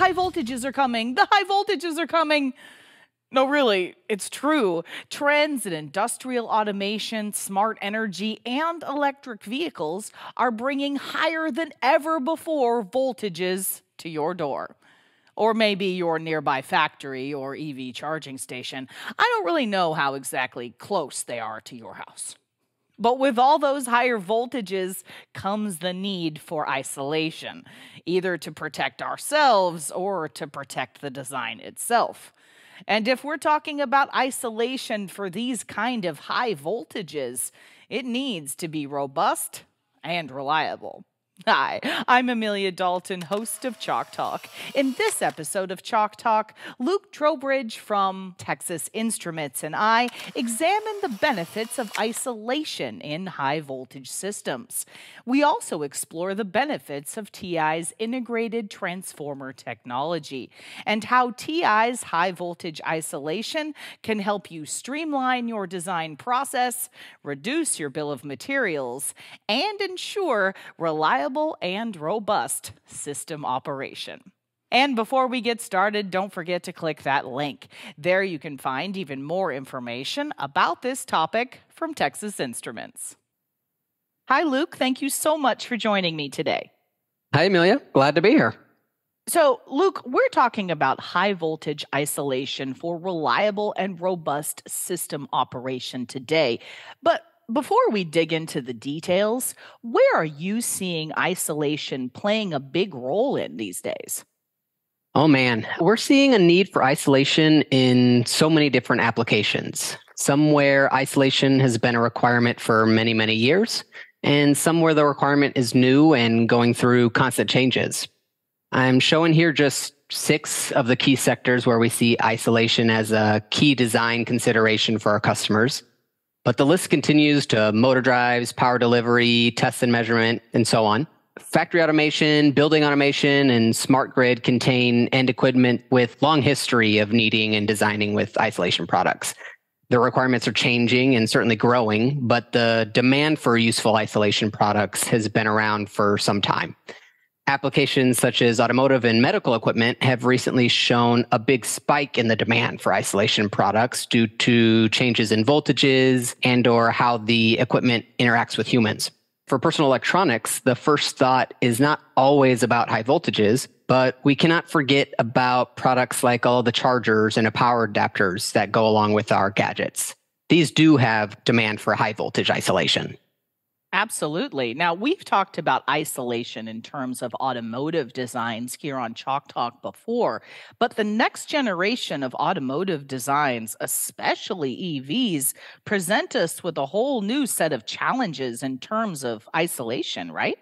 high voltages are coming. The high voltages are coming. No, really, it's true. Trends in industrial automation, smart energy, and electric vehicles are bringing higher than ever before voltages to your door. Or maybe your nearby factory or EV charging station. I don't really know how exactly close they are to your house. But with all those higher voltages comes the need for isolation, either to protect ourselves or to protect the design itself. And if we're talking about isolation for these kind of high voltages, it needs to be robust and reliable. Hi, I'm Amelia Dalton, host of Chalk Talk. In this episode of Chalk Talk, Luke Trowbridge from Texas Instruments and I examine the benefits of isolation in high voltage systems. We also explore the benefits of TI's integrated transformer technology and how TI's high voltage isolation can help you streamline your design process, reduce your bill of materials, and ensure reliable reliable and robust system operation. And before we get started, don't forget to click that link. There you can find even more information about this topic from Texas Instruments. Hi, Luke. Thank you so much for joining me today. Hi, Amelia. Glad to be here. So, Luke, we're talking about high voltage isolation for reliable and robust system operation today. But before we dig into the details, where are you seeing isolation playing a big role in these days? Oh man, we're seeing a need for isolation in so many different applications. Somewhere isolation has been a requirement for many, many years, and somewhere the requirement is new and going through constant changes. I'm showing here just six of the key sectors where we see isolation as a key design consideration for our customers. But the list continues to motor drives, power delivery, test and measurement, and so on. Factory automation, building automation, and smart grid contain end equipment with long history of needing and designing with isolation products. The requirements are changing and certainly growing, but the demand for useful isolation products has been around for some time. Applications such as automotive and medical equipment have recently shown a big spike in the demand for isolation products due to changes in voltages and or how the equipment interacts with humans. For personal electronics, the first thought is not always about high voltages, but we cannot forget about products like all the chargers and power adapters that go along with our gadgets. These do have demand for high voltage isolation. Absolutely. Now, we've talked about isolation in terms of automotive designs here on Chalk Talk before, but the next generation of automotive designs, especially EVs, present us with a whole new set of challenges in terms of isolation, right?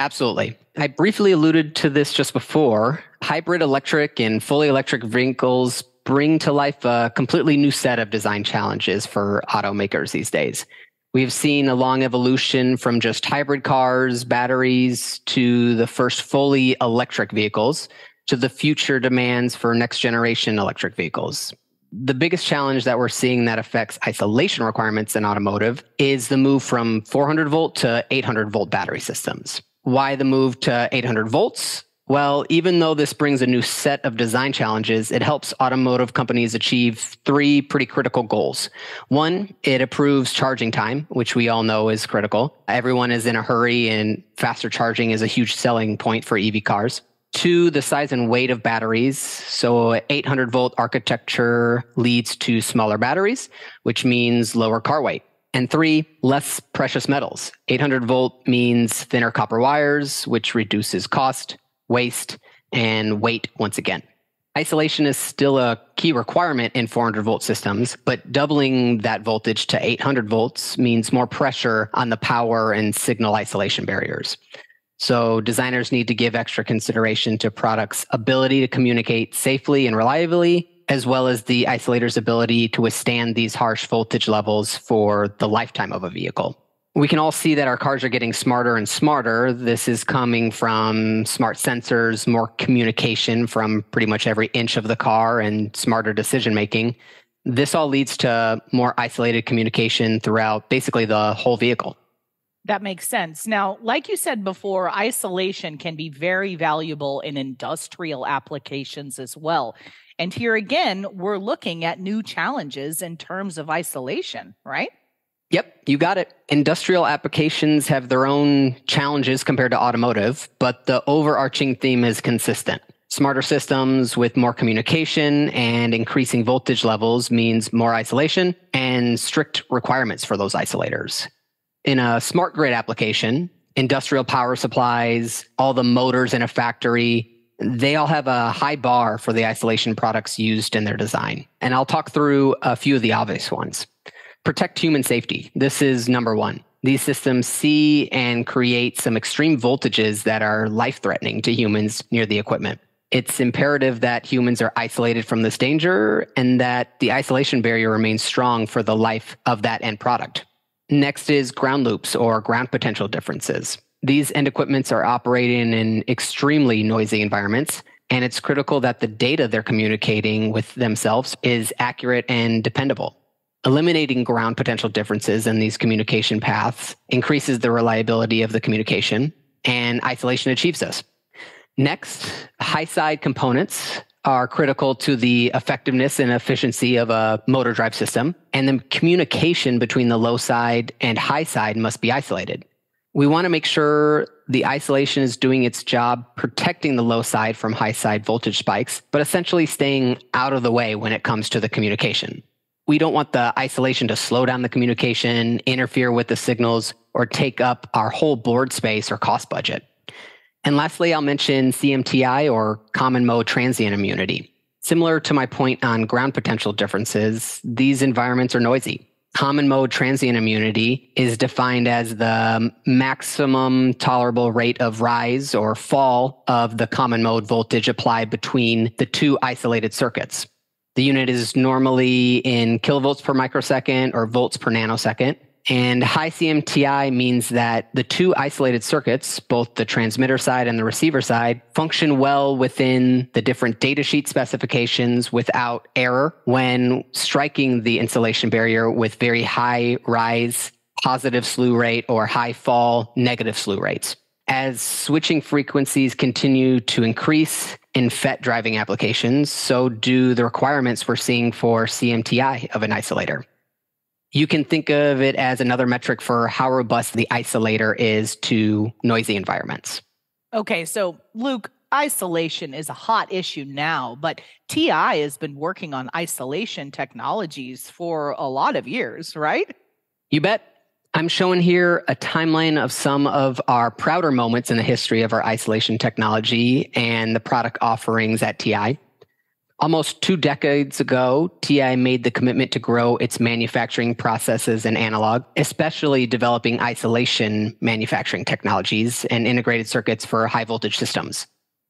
Absolutely. I briefly alluded to this just before. Hybrid electric and fully electric vehicles bring to life a completely new set of design challenges for automakers these days. We've seen a long evolution from just hybrid cars, batteries, to the first fully electric vehicles, to the future demands for next generation electric vehicles. The biggest challenge that we're seeing that affects isolation requirements in automotive is the move from 400 volt to 800 volt battery systems. Why the move to 800 volts? Well, even though this brings a new set of design challenges, it helps automotive companies achieve three pretty critical goals. One, it improves charging time, which we all know is critical. Everyone is in a hurry and faster charging is a huge selling point for EV cars. Two, the size and weight of batteries. So 800 volt architecture leads to smaller batteries, which means lower car weight. And three, less precious metals. 800 volt means thinner copper wires, which reduces cost waste, and weight once again. Isolation is still a key requirement in 400 volt systems, but doubling that voltage to 800 volts means more pressure on the power and signal isolation barriers. So designers need to give extra consideration to products' ability to communicate safely and reliably, as well as the isolator's ability to withstand these harsh voltage levels for the lifetime of a vehicle we can all see that our cars are getting smarter and smarter. This is coming from smart sensors, more communication from pretty much every inch of the car, and smarter decision making. This all leads to more isolated communication throughout basically the whole vehicle. That makes sense. Now, like you said before, isolation can be very valuable in industrial applications as well. And here again, we're looking at new challenges in terms of isolation, right? Yep, you got it. Industrial applications have their own challenges compared to automotive, but the overarching theme is consistent. Smarter systems with more communication and increasing voltage levels means more isolation and strict requirements for those isolators. In a smart grid application, industrial power supplies, all the motors in a factory, they all have a high bar for the isolation products used in their design. And I'll talk through a few of the obvious ones protect human safety. This is number one. These systems see and create some extreme voltages that are life threatening to humans near the equipment. It's imperative that humans are isolated from this danger and that the isolation barrier remains strong for the life of that end product. Next is ground loops or ground potential differences. These end equipments are operating in extremely noisy environments, and it's critical that the data they're communicating with themselves is accurate and dependable. Eliminating ground potential differences in these communication paths increases the reliability of the communication, and isolation achieves this. Next, high side components are critical to the effectiveness and efficiency of a motor drive system, and the communication between the low side and high side must be isolated. We want to make sure the isolation is doing its job protecting the low side from high side voltage spikes, but essentially staying out of the way when it comes to the communication we don't want the isolation to slow down the communication, interfere with the signals, or take up our whole board space or cost budget. And lastly, I'll mention CMTI or common mode transient immunity. Similar to my point on ground potential differences, these environments are noisy. Common mode transient immunity is defined as the maximum tolerable rate of rise or fall of the common mode voltage applied between the two isolated circuits. The unit is normally in kilovolts per microsecond or volts per nanosecond. And high CMTI means that the two isolated circuits, both the transmitter side and the receiver side, function well within the different datasheet specifications without error when striking the insulation barrier with very high rise positive slew rate or high fall negative slew rates. As switching frequencies continue to increase in FET driving applications, so do the requirements we're seeing for CMTI of an isolator. You can think of it as another metric for how robust the isolator is to noisy environments. Okay, so Luke, isolation is a hot issue now, but TI has been working on isolation technologies for a lot of years, right? You bet. I'm showing here a timeline of some of our prouder moments in the history of our isolation technology and the product offerings at TI. Almost two decades ago, TI made the commitment to grow its manufacturing processes and analog, especially developing isolation manufacturing technologies and integrated circuits for high voltage systems.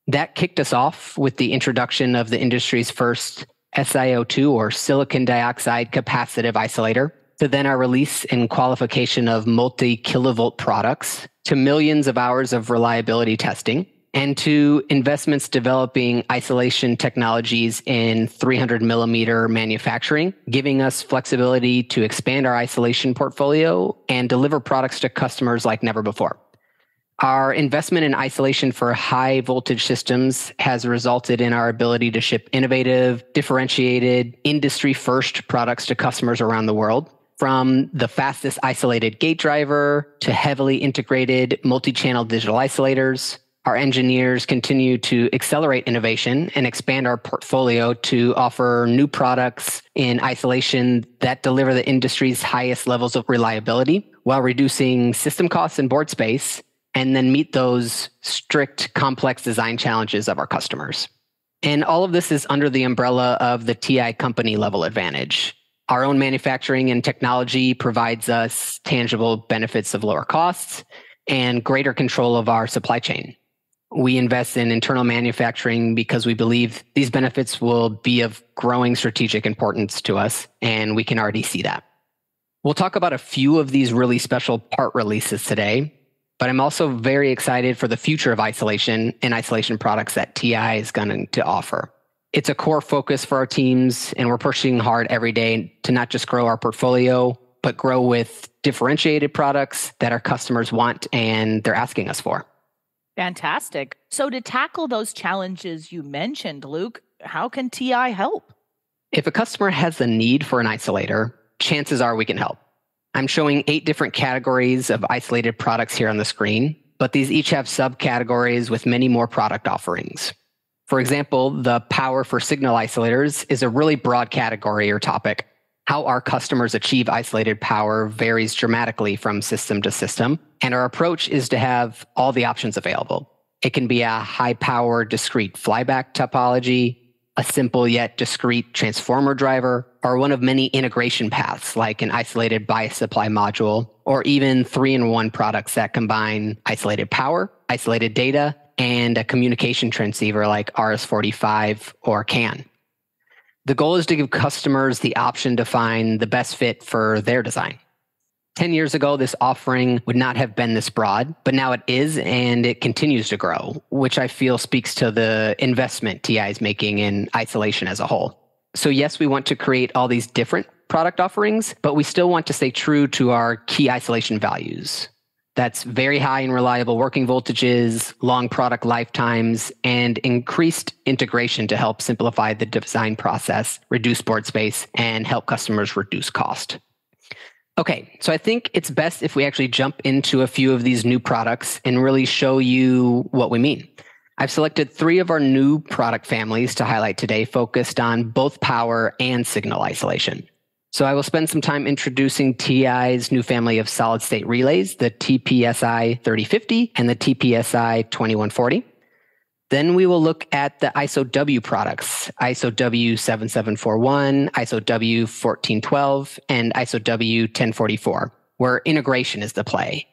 That kicked us off with the introduction of the industry's first SiO2 or silicon dioxide capacitive isolator to then our release and qualification of multi kilovolt products to millions of hours of reliability testing and to investments developing isolation technologies in 300 millimeter manufacturing, giving us flexibility to expand our isolation portfolio and deliver products to customers like never before. Our investment in isolation for high voltage systems has resulted in our ability to ship innovative, differentiated, industry first products to customers around the world from the fastest isolated gate driver to heavily integrated multi-channel digital isolators. Our engineers continue to accelerate innovation and expand our portfolio to offer new products in isolation that deliver the industry's highest levels of reliability while reducing system costs and board space and then meet those strict complex design challenges of our customers. And all of this is under the umbrella of the TI company level advantage. Our own manufacturing and technology provides us tangible benefits of lower costs and greater control of our supply chain. We invest in internal manufacturing because we believe these benefits will be of growing strategic importance to us, and we can already see that. We'll talk about a few of these really special part releases today, but I'm also very excited for the future of isolation and isolation products that TI is going to offer it's a core focus for our teams, and we're pushing hard every day to not just grow our portfolio, but grow with differentiated products that our customers want and they're asking us for. Fantastic. So, to tackle those challenges you mentioned, Luke, how can TI help? If a customer has a need for an isolator, chances are we can help. I'm showing eight different categories of isolated products here on the screen, but these each have subcategories with many more product offerings. For example, the power for signal isolators is a really broad category or topic. How our customers achieve isolated power varies dramatically from system to system, and our approach is to have all the options available. It can be a high power discrete flyback topology, a simple yet discrete transformer driver, or one of many integration paths like an isolated bias supply module, or even three in one products that combine isolated power, isolated data, and a communication transceiver like RS45 or CAN. The goal is to give customers the option to find the best fit for their design. 10 years ago, this offering would not have been this broad, but now it is and it continues to grow, which I feel speaks to the investment TI is making in isolation as a whole. So, yes, we want to create all these different product offerings, but we still want to stay true to our key isolation values. That's very high and reliable working voltages, long product lifetimes, and increased integration to help simplify the design process, reduce board space, and help customers reduce cost. Okay, so I think it's best if we actually jump into a few of these new products and really show you what we mean. I've selected three of our new product families to highlight today, focused on both power and signal isolation. So I will spend some time introducing TI's new family of solid state relays, the TPSI 3050 and the TPSI 2140. Then we will look at the ISO W products, ISO W 7741, ISO W 1412, and ISO W 1044, where integration is the play.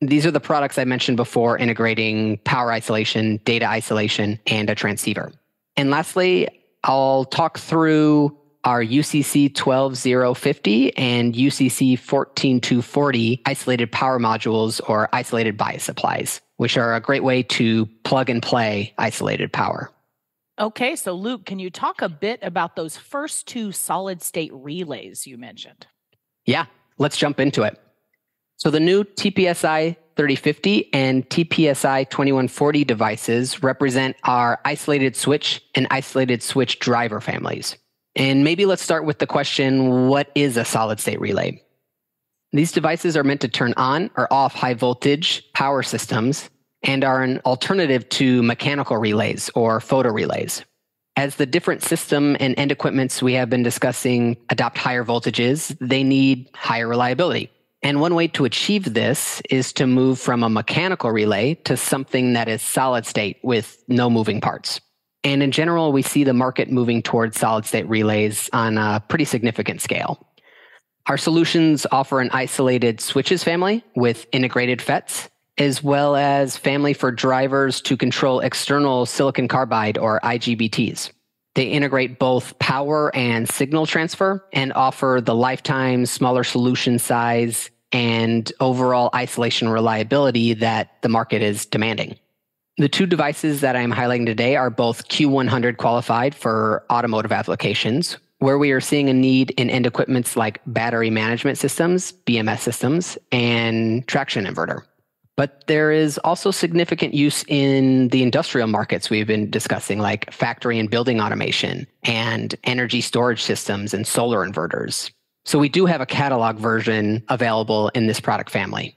These are the products I mentioned before, integrating power isolation, data isolation, and a transceiver. And lastly, I'll talk through are UCC 12050 and UCC 14240 isolated power modules or isolated bias supplies, which are a great way to plug and play isolated power. Okay, so Luke, can you talk a bit about those first two solid state relays you mentioned? Yeah, let's jump into it. So the new TPSI 3050 and TPSI 2140 devices represent our isolated switch and isolated switch driver families. And maybe let's start with the question what is a solid state relay? These devices are meant to turn on or off high voltage power systems and are an alternative to mechanical relays or photo relays. As the different system and end equipments we have been discussing adopt higher voltages, they need higher reliability. And one way to achieve this is to move from a mechanical relay to something that is solid state with no moving parts. And in general, we see the market moving towards solid state relays on a pretty significant scale. Our solutions offer an isolated switches family with integrated FETs, as well as family for drivers to control external silicon carbide or IGBTs. They integrate both power and signal transfer and offer the lifetime smaller solution size and overall isolation reliability that the market is demanding. The two devices that I'm highlighting today are both Q100 qualified for automotive applications, where we are seeing a need in end equipments like battery management systems, BMS systems, and traction inverter. But there is also significant use in the industrial markets we've been discussing, like factory and building automation and energy storage systems and solar inverters. So we do have a catalog version available in this product family.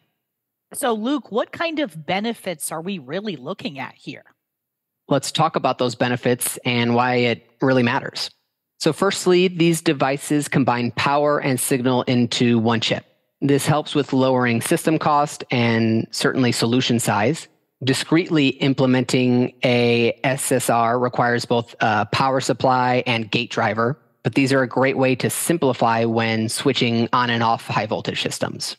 So, Luke, what kind of benefits are we really looking at here? Let's talk about those benefits and why it really matters. So, firstly, these devices combine power and signal into one chip. This helps with lowering system cost and certainly solution size. Discretely implementing a SSR requires both a power supply and gate driver, but these are a great way to simplify when switching on and off high voltage systems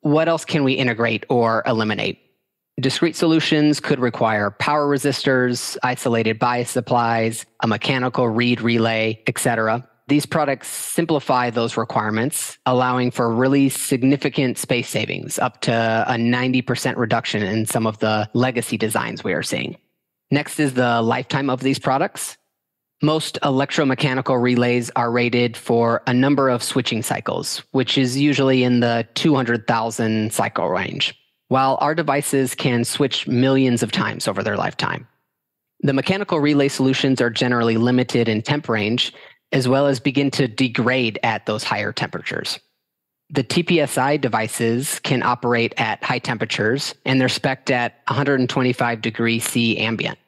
what else can we integrate or eliminate? Discrete solutions could require power resistors, isolated bias supplies, a mechanical reed relay, etc. These products simplify those requirements, allowing for really significant space savings, up to a 90% reduction in some of the legacy designs we are seeing. Next is the lifetime of these products. Most electromechanical relays are rated for a number of switching cycles, which is usually in the 200,000 cycle range, while our devices can switch millions of times over their lifetime. The mechanical relay solutions are generally limited in temp range, as well as begin to degrade at those higher temperatures. The TPSI devices can operate at high temperatures, and they're spec'd at 125 degrees C ambient.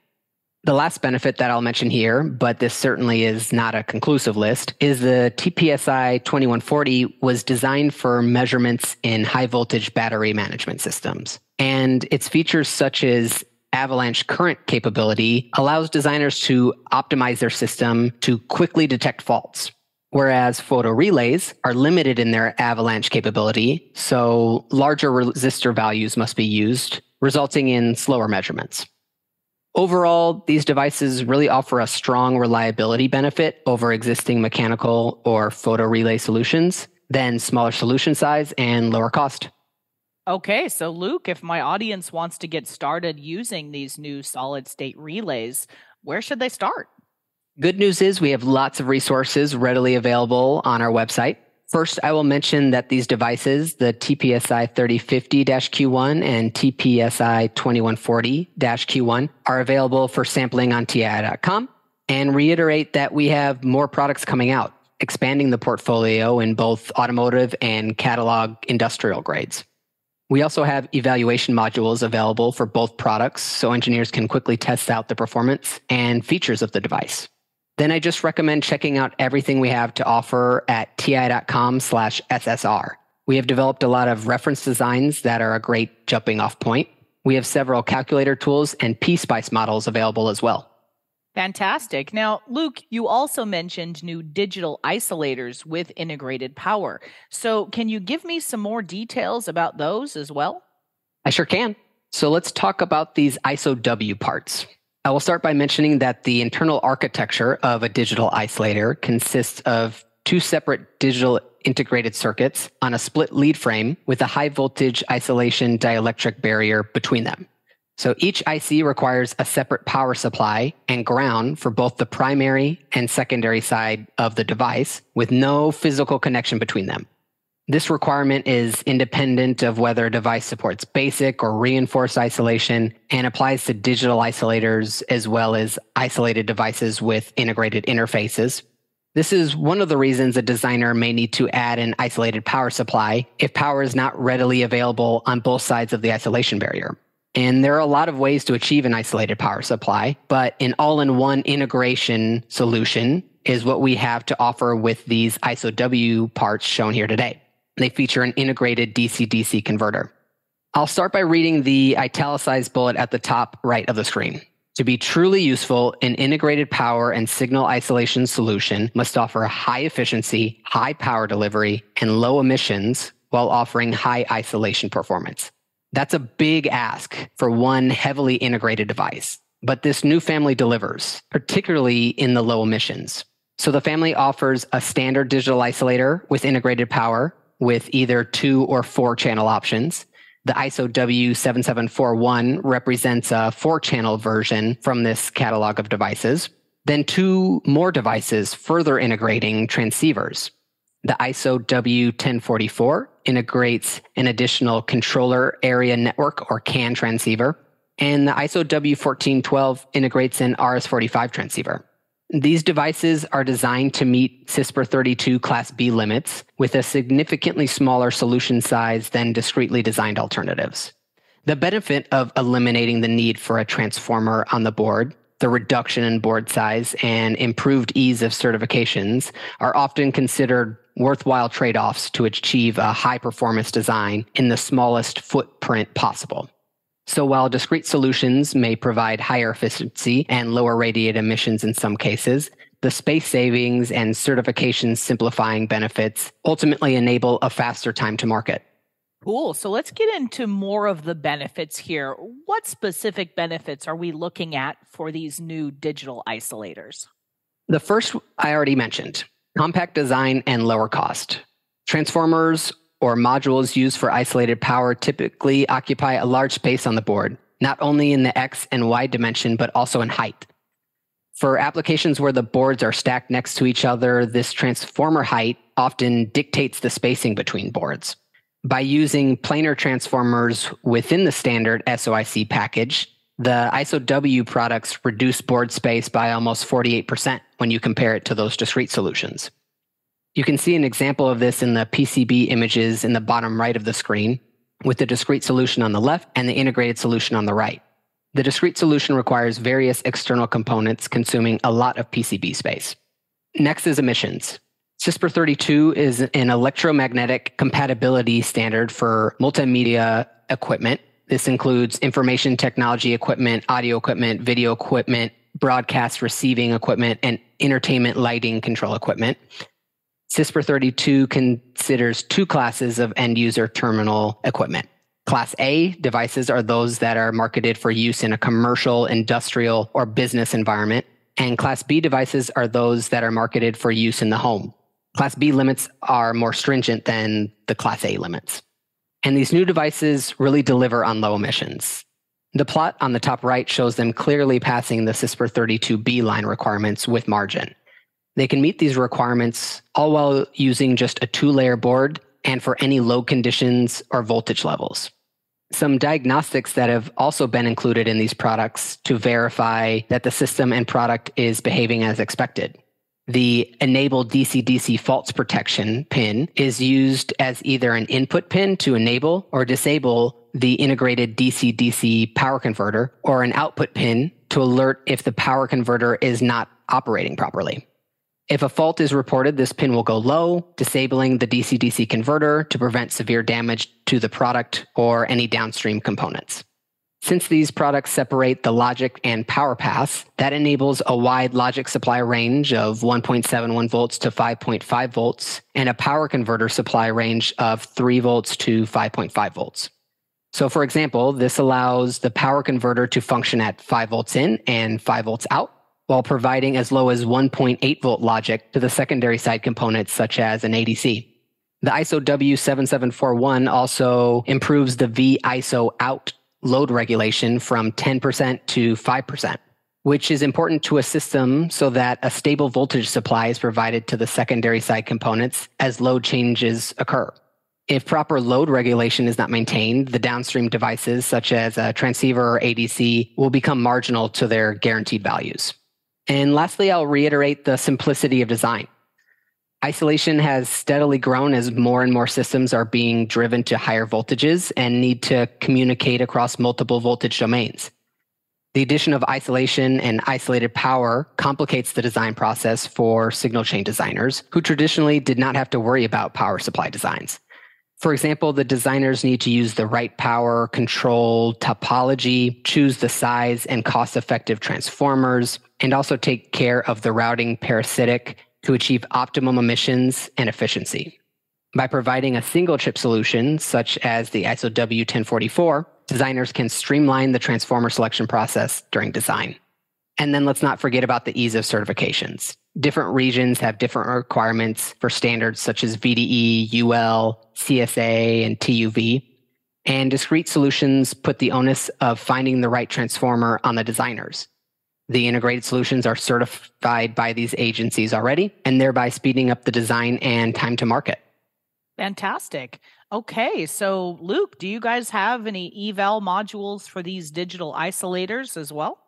The last benefit that I'll mention here, but this certainly is not a conclusive list, is the TPSI 2140 was designed for measurements in high voltage battery management systems. And its features such as avalanche current capability allows designers to optimize their system to quickly detect faults. Whereas photo relays are limited in their avalanche capability, so larger resistor values must be used, resulting in slower measurements. Overall, these devices really offer a strong reliability benefit over existing mechanical or photo relay solutions, then smaller solution size and lower cost. Okay, so Luke, if my audience wants to get started using these new solid state relays, where should they start? Good news is we have lots of resources readily available on our website. First, I will mention that these devices, the TPSI 3050-Q1 and TPSI 2140-Q1, are available for sampling on TI.com and reiterate that we have more products coming out, expanding the portfolio in both automotive and catalog industrial grades. We also have evaluation modules available for both products so engineers can quickly test out the performance and features of the device then I just recommend checking out everything we have to offer at ti.com slash SSR. We have developed a lot of reference designs that are a great jumping off point. We have several calculator tools and PSpice models available as well. Fantastic. Now, Luke, you also mentioned new digital isolators with integrated power. So, can you give me some more details about those as well? I sure can. So, let's talk about these ISO-W parts. I will start by mentioning that the internal architecture of a digital isolator consists of two separate digital integrated circuits on a split lead frame with a high voltage isolation dielectric barrier between them. So each IC requires a separate power supply and ground for both the primary and secondary side of the device with no physical connection between them. This requirement is independent of whether a device supports basic or reinforced isolation and applies to digital isolators as well as isolated devices with integrated interfaces. This is one of the reasons a designer may need to add an isolated power supply if power is not readily available on both sides of the isolation barrier. And there are a lot of ways to achieve an isolated power supply, but an all in one integration solution is what we have to offer with these ISO-W parts shown here today. They feature an integrated DC DC converter. I'll start by reading the italicized bullet at the top right of the screen. To be truly useful, an integrated power and signal isolation solution must offer high efficiency, high power delivery, and low emissions while offering high isolation performance. That's a big ask for one heavily integrated device. But this new family delivers, particularly in the low emissions. So the family offers a standard digital isolator with integrated power, with either two or four channel options. The ISO W7741 represents a four channel version from this catalog of devices. Then two more devices further integrating transceivers. The ISO W1044 integrates an additional controller area network or CAN transceiver. And the ISO W1412 integrates an RS45 transceiver. These devices are designed to meet CISPR 32 Class B limits with a significantly smaller solution size than discretely designed alternatives. The benefit of eliminating the need for a transformer on the board, the reduction in board size, and improved ease of certifications are often considered worthwhile trade offs to achieve a high performance design in the smallest footprint possible. So while discrete solutions may provide higher efficiency and lower radiated emissions in some cases, the space savings and certification simplifying benefits ultimately enable a faster time to market. Cool. So let's get into more of the benefits here. What specific benefits are we looking at for these new digital isolators? The first I already mentioned compact design and lower cost. Transformers or modules used for isolated power typically occupy a large space on the board, not only in the X and Y dimension, but also in height. For applications where the boards are stacked next to each other, this transformer height often dictates the spacing between boards. By using planar transformers within the standard SOIC package, the ISO-W products reduce board space by almost 48% when you compare it to those discrete solutions. You can see an example of this in the PCB images in the bottom right of the screen, with the discrete solution on the left and the integrated solution on the right. The discrete solution requires various external components consuming a lot of PCB space. Next is emissions. CISPR 32 is an electromagnetic compatibility standard for multimedia equipment. This includes information technology equipment, audio equipment, video equipment, broadcast receiving equipment, and entertainment lighting control equipment. CISPR 32 considers two classes of end user terminal equipment Class A devices are those that are marketed for use in a commercial, industrial, or business environment. And Class B devices are those that are marketed for use in the home. Class B limits are more stringent than the Class A limits. And these new devices really deliver on low emissions. The plot on the top right shows them clearly passing the CISPR 32B line requirements with margin. They can meet these requirements all while using just a two layer board and for any load conditions or voltage levels some diagnostics that have also been included in these products to verify that the system and product is behaving as expected. The enable DC DC faults protection pin is used as either an input pin to enable or disable the integrated DC DC power converter or an output pin to alert if the power converter is not operating properly. If a fault is reported, this pin will go low, disabling the DC DC converter to prevent severe damage to the product or any downstream components. Since these products separate the logic and power paths, that enables a wide logic supply range of 1.71 volts to 5.5 volts and a power converter supply range of 3 volts to 5.5 volts. So, for example, this allows the power converter to function at 5 volts in and 5 volts out while providing as low as 1.8 volt logic to the secondary side components such as an ADC. The ISO W7741 also improves the V ISO out load regulation from 10% to 5%, which is important to a system so that a stable voltage supply is provided to the secondary side components as load changes occur. If proper load regulation is not maintained, the downstream devices, such as a transceiver or ADC, will become marginal to their guaranteed values. And lastly, I'll reiterate the simplicity of design. Isolation has steadily grown as more and more systems are being driven to higher voltages and need to communicate across multiple voltage domains. The addition of isolation and isolated power complicates the design process for signal chain designers who traditionally did not have to worry about power supply designs. For example, the designers need to use the right power control topology, choose the size and cost effective transformers, and also take care of the routing parasitic to achieve optimum emissions and efficiency. By providing a single chip solution, such as the ISO W1044, designers can streamline the transformer selection process during design. And then let's not forget about the ease of certifications. Different regions have different requirements for standards such as VDE, UL, CSA, and TUV. And discrete solutions put the onus of finding the right transformer on the designers. The integrated solutions are certified by these agencies already, and thereby speeding up the design and time to market. Fantastic. Okay, so Luke, do you guys have any eval modules for these digital isolators as well?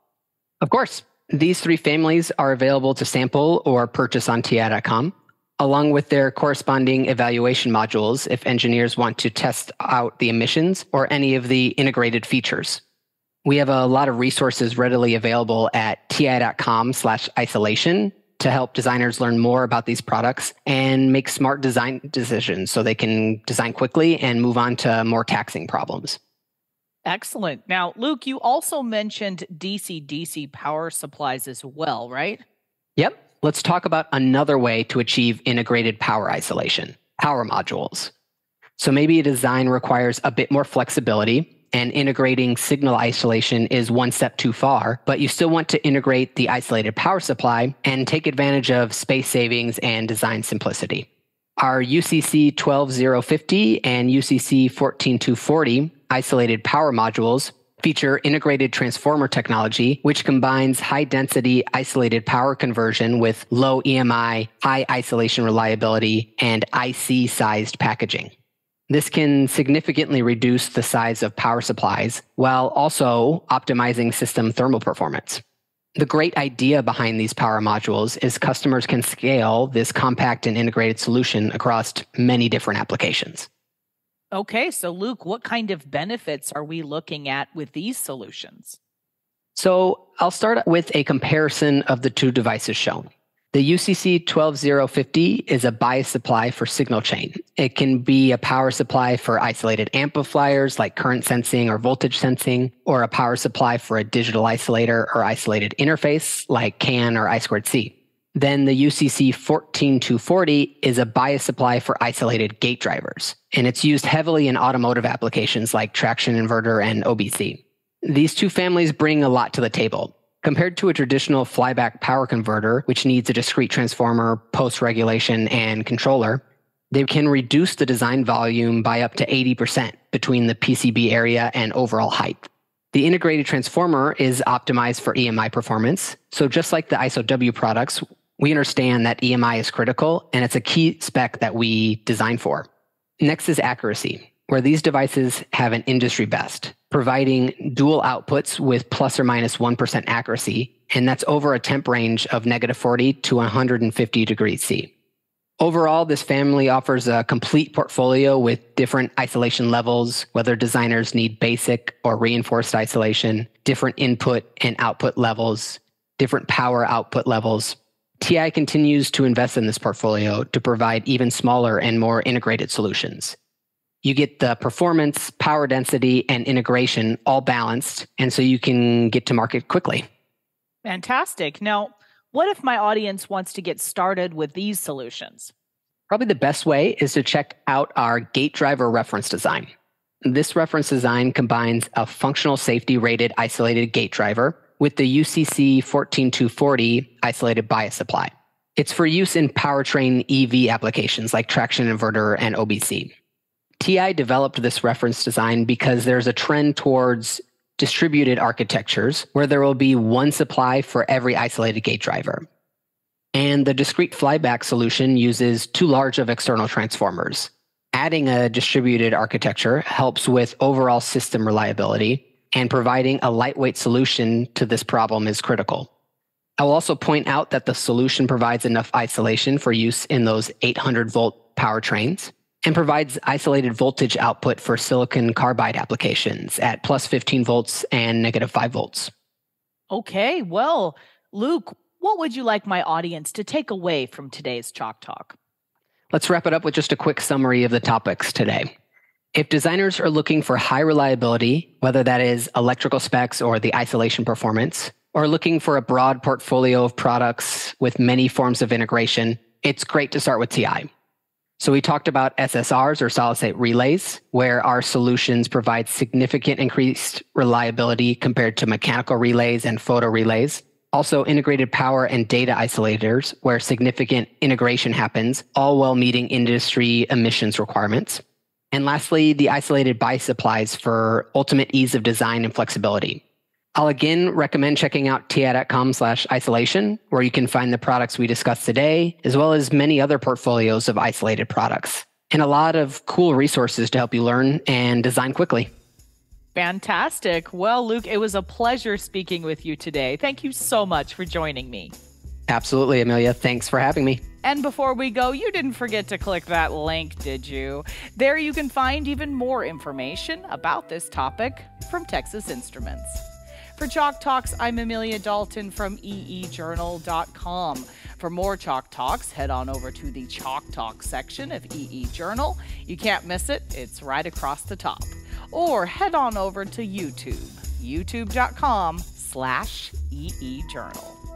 Of course. These three families are available to sample or purchase on TI.com, along with their corresponding evaluation modules if engineers want to test out the emissions or any of the integrated features. We have a lot of resources readily available at ti.com slash isolation to help designers learn more about these products and make smart design decisions so they can design quickly and move on to more taxing problems. Excellent. Now, Luke, you also mentioned DC DC power supplies as well, right? Yep. Let's talk about another way to achieve integrated power isolation power modules. So maybe a design requires a bit more flexibility and integrating signal isolation is one step too far, but you still want to integrate the isolated power supply and take advantage of space savings and design simplicity. Our UCC 12050 and UCC 14240 isolated power modules feature integrated transformer technology, which combines high density isolated power conversion with low EMI, high isolation reliability, and IC sized packaging. This can significantly reduce the size of power supplies while also optimizing system thermal performance. The great idea behind these power modules is customers can scale this compact and integrated solution across many different applications. Okay, so Luke, what kind of benefits are we looking at with these solutions? So I'll start with a comparison of the two devices shown. The UCC 12050 is a bias supply for signal chain. It can be a power supply for isolated amplifiers like current sensing or voltage sensing, or a power supply for a digital isolator or isolated interface like CAN or I2C. Then the UCC 14240 is a bias supply for isolated gate drivers, and it's used heavily in automotive applications like traction inverter and OBC. These two families bring a lot to the table. Compared to a traditional flyback power converter, which needs a discrete transformer, post regulation, and controller, they can reduce the design volume by up to 80% between the PCB area and overall height. The integrated transformer is optimized for EMI performance. So just like the ISO-W products, we understand that EMI is critical and it's a key spec that we design for. Next is accuracy where these devices have an industry best, providing dual outputs with plus or minus 1 accuracy, and that's over a temp range of negative 40 to 150 degrees C. Overall, this family offers a complete portfolio with different isolation levels, whether designers need basic or reinforced isolation, different input and output levels, different power output levels. TI continues to invest in this portfolio to provide even smaller and more integrated solutions you get the performance, power density, and integration all balanced. And so you can get to market quickly. Fantastic. Now, what if my audience wants to get started with these solutions? Probably the best way is to check out our gate driver reference design. This reference design combines a functional safety rated isolated gate driver with the UCC 14240 isolated bias supply. It's for use in powertrain EV applications like traction inverter and OBC. TI developed this reference design because there's a trend towards distributed architectures where there will be one supply for every isolated gate driver. And the discrete flyback solution uses too large of external transformers. Adding a distributed architecture helps with overall system reliability, and providing a lightweight solution to this problem is critical. I will also point out that the solution provides enough isolation for use in those 800 volt powertrains and provides isolated voltage output for silicon carbide applications at plus 15 volts and negative 5 volts. Okay, well, Luke, what would you like my audience to take away from today's Chalk Talk? Let's wrap it up with just a quick summary of the topics today. If designers are looking for high reliability, whether that is electrical specs or the isolation performance, or looking for a broad portfolio of products with many forms of integration, it's great to start with TI. So we talked about SSRs or solid state relays, where our solutions provide significant increased reliability compared to mechanical relays and photo relays. Also integrated power and data isolators, where significant integration happens, all while meeting industry emissions requirements. And lastly, the isolated bias supplies for ultimate ease of design and flexibility. I'll again recommend checking out ti.com slash isolation, where you can find the products we discussed today, as well as many other portfolios of isolated products and a lot of cool resources to help you learn and design quickly. Fantastic. Well, Luke, it was a pleasure speaking with you today. Thank you so much for joining me. Absolutely, Amelia. Thanks for having me. And before we go, you didn't forget to click that link, did you? There you can find even more information about this topic from Texas Instruments. For Chalk Talks, I'm Amelia Dalton from eejournal.com. For more Chalk Talks, head on over to the Chalk Talk section of EE Journal. You can't miss it, it's right across the top. Or head on over to YouTube, youtube.com slash EE Journal.